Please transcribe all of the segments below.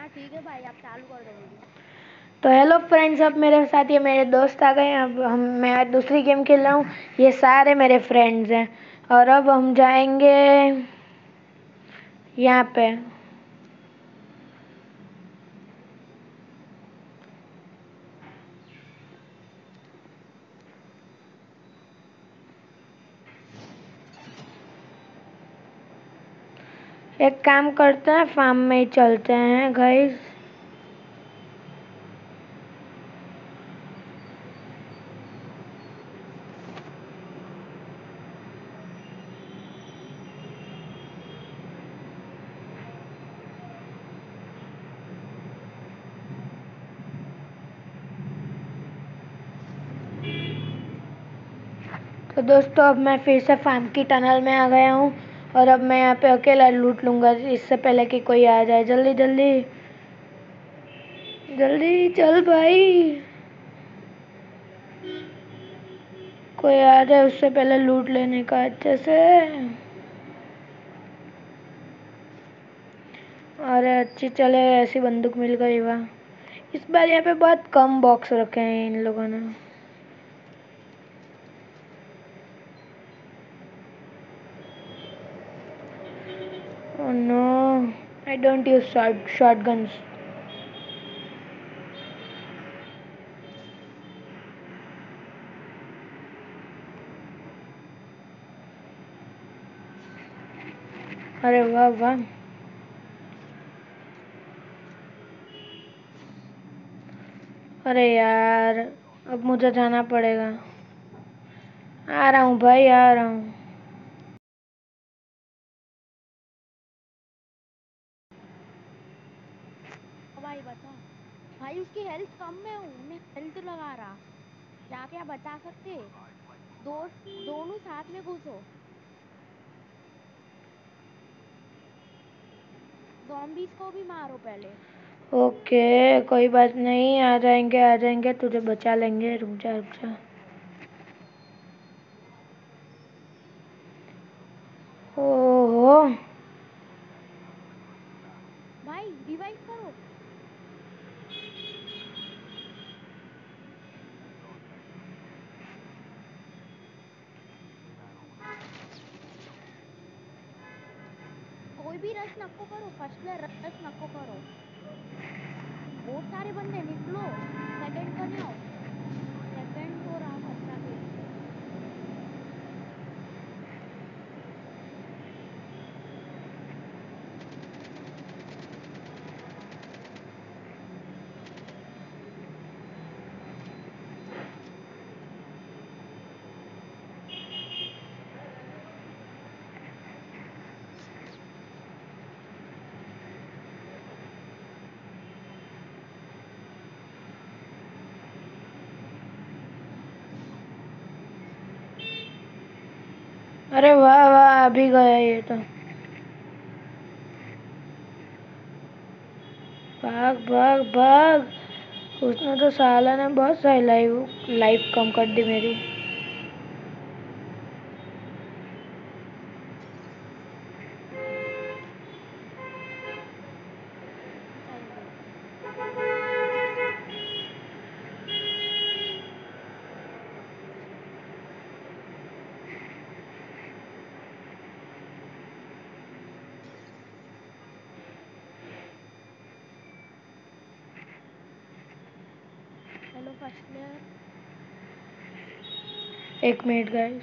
हाँ ठीक है भाई, आप चालू तो हेलो फ्रेंड्स अब मेरे साथ ये मेरे दोस्त आ गए अब हम, मैं दूसरी गेम खेल रहा हूँ। ये सारे मेरे फ्रेंड्स हैं। और अब हम जाएँगे यहाँ पे। एक काम करते हैं फार्म में ही चलते हैं गाइस तो दोस्तों, अब मैं फिर से फार्म की टनल में आ गया हूँ। और अब मैं यहाँ पे अकेला लूट लूँगा इससे पहले कि कोई आ जाए। जल्दी जल्दी। जल्दी चल भाई। कोई आ जाए उससे पहले लूट लेने का, अच्छे से। और अच्छी चले, ऐसी बंदूक मिल गई वाह। इस बार यहाँ पे बहुत कम बॉक्स रखे हैं इन लोगों ने। Oh no, I don't use short shotguns. अरे वाह वाह। अरे यार अब मुझे जाना पड़ेगा। आ रहा हूँ भाई आ रहा हूँ भाई बता भाई उसकी हेल्थ कम में हूँ, मैं हेल्थ लगा रहा। क्या क्या बचा सकते? दो, दोनों साथ में घुसो। जॉम्बीज को भी मारो पहले। ओके, कोई बात नहीं, आ जाएँगे आ जाएँगे, तुझे बचा लेंगे, रुक जा रुक जा ओहो भाई रिवाइव करो कोई भी रश नको करो फ़र्स्ट में रश नको करो। बहुत सारे बंदे निकलो सेकंड को नहीं सेकंड को रहा अच्छा के अरे वाह वाह, अभी गया ये तो। भाग भाग भाग। उसने तो साला ने बहुत सारी लाइफ लाइफ कम कर दी मेरी। फ़र्स्ट प्लेयर एक मिनट गाइस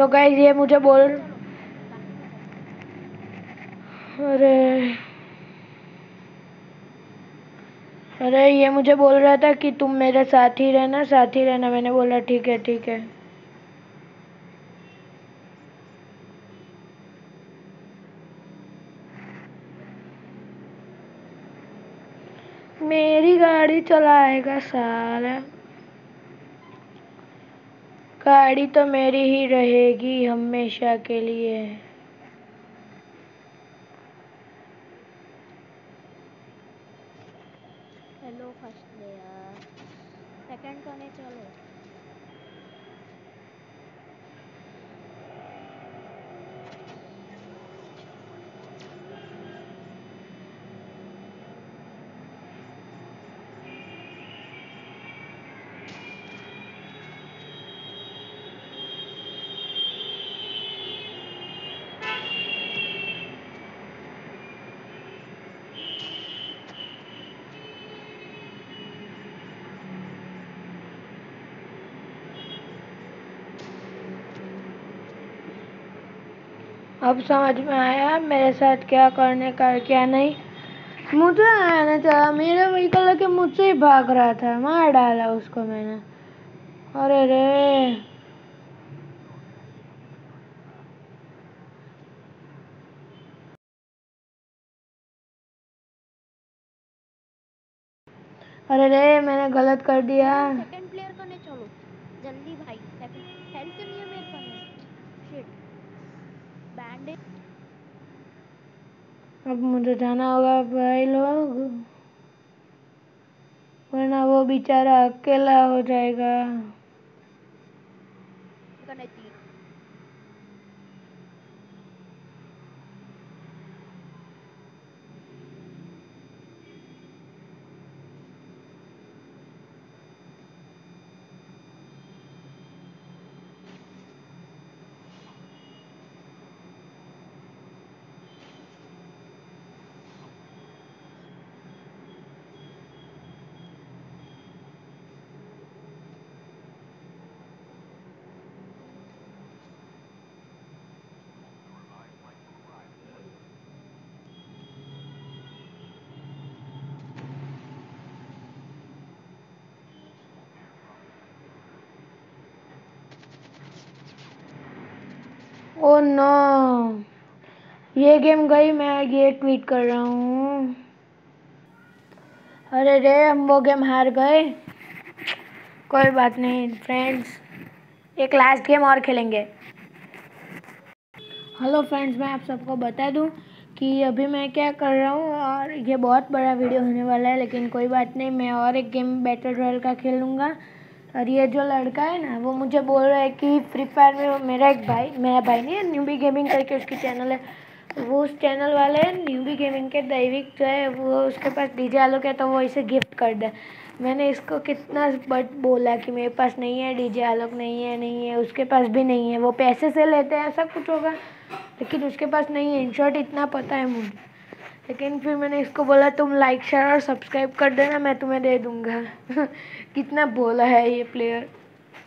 तो गाइस ये मुझे बोल। अरे। अरे, ये मुझे बोल रहा था कि तुम मेरे साथ ही रहना, साथ ही रहना। मैंने बोला, ठीक है ठीक है। मेरी गाड़ी चलाएगा साला। गाड़ी तो मेरी ही रहेगी हमेशा के लिए। हेलो फ़र्स्ट प्लेयर सेकंड करने चलो। अब समझ में आया मेरे साथ क्या करने का क्या नहीं? मुझे आना था। मेरा व्हीकल के मुझसे ही भाग रहा था। मार डाला उसको मैंने। अरे रे। अरे रे, मैंने गलत कर दिया। सेकंड प्लेयर करने चलो जल्दी भाई सेकंड हेल्थ नहीं है मेरे पास शिट बैंडेज अब मुझे जाना होगा भाई लोग। वरना वो बेचारा अकेला हो जाएगा करने चाहिए ओ नो ये गेम गई, मैं ये ट्वीट कर रहा हूँ। अरे रे, हम वो गेम हार गए। कोई बात नहीं फ्रेंड्स एक लास्ट गेम और खेलेंगे। हेलो फ्रेंड्स मैं आप सबको बता दूँ कि अभी मैं क्या कर रहा हूँ, और ये बहुत बड़ा वीडियो होने वाला है, लेकिन कोई बात नहीं, मैं और एक गेम बैटल रॉयल का खेलूँगा और ये जो लड़का है ना, वो मुझे बोल रहा है कि फ्री फायर में मेरा एक भाई, मेरा भाई नहीं है न्यूबी गेमिंग करके उसकी चैनल है। वो उस चैनल वाले न्यूबी गेमिंग के दैविक जो है, वो उसके पास डीजे आलोक है तो वो इसे गिफ्ट कर दे। मैंने इसको कितना बट बोला कि मेरे पास नहीं है डीजे आलोक नहीं है नहीं है, उसके पास भी नहीं है। वो पैसे से लेते हैं, ऐसा कुछ होगा, लेकिन उसके पास नहीं है। इन शॉर्ट इतना पता है मुझे। लेकिन फिर मैंने इसको बोला, तुम लाइक शेयर और सब्सक्राइब कर देना, मैं तुम्हें दे दूँगा. कितना बोला है ये प्लेयर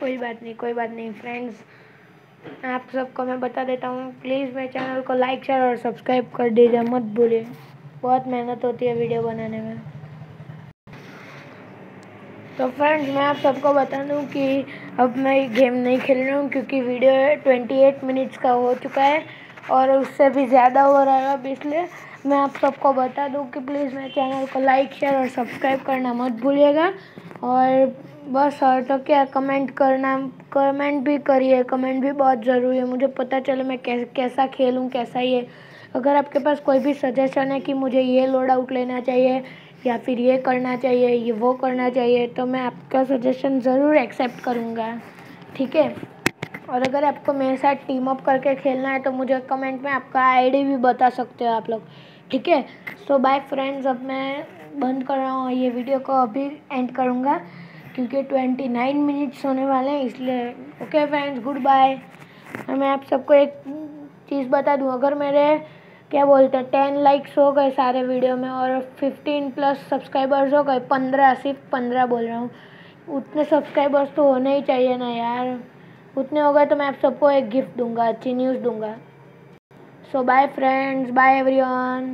कोई बात नहीं, कोई बात नहीं फ्रेंड्स आप सबको मैं बता देता हूँ प्लीज़ मेरे चैनल को लाइक शेयर और सब्सक्राइब कर दीजिए, मत भूलिए। बहुत मेहनत होती है वीडियो बनाने में। तो फ्रेंड्स मैं आप सबको बता दूँ कि अब मैं गेम नहीं खेल रहा हूँ, क्योंकि वीडियो 28 मिनट्स का हो चुका है और उससे भी ज़्यादा हो रहा है अब, इसलिए मैं आप सबको बता दूँ कि प्लीज़ मेरे चैनल को लाइक शेयर और सब्सक्राइब करना मत भूलिएगा। और बस और तो क्या कमेंट करना कमेंट भी करिए कमेंट भी बहुत ज़रूरी है। मुझे पता चले मैं कैस, कैसा खेलूँ कैसा ये। अगर आपके पास कोई भी सजेशन है कि मुझे ये लोड आउट लेना चाहिए या फिर ये करना चाहिए ये वो करना चाहिए तो मैं आपका सजेशन ज़रूर एक्सेप्ट करूँगा। ठीक है? और अगर आपको मेरे साथ टीम अप करके खेलना है तो मुझे कमेंट में आपका आईडी भी बता सकते हो आप लोग। ठीक है? सो बाय फ्रेंड्स अब मैं बंद कर रहा हूँ ये वीडियो को, अभी एंड करूँगा, क्योंकि ट्वेंटी नाइन मिनट्स होने वाले हैं, इसलिए ओके फ्रेंड्स गुड बाय मैं आप सबको एक चीज़ बता दूँ, अगर मेरे, क्या बोलते हैं टेन लाइक्स हो गए सारे वीडियो में, और फिफ्टीन प्लस सब्सक्राइबर्स हो गए, पंद्रह, सिर्फ़ पंद्रह बोल रहा हूँ, उतने सब्सक्राइबर्स तो होने ही चाहिए ना यार। उतने हो गए तो मैं आप सबको एक गिफ्ट दूँगा, अच्छी न्यूज़ दूँगा। So bye friends bye everyone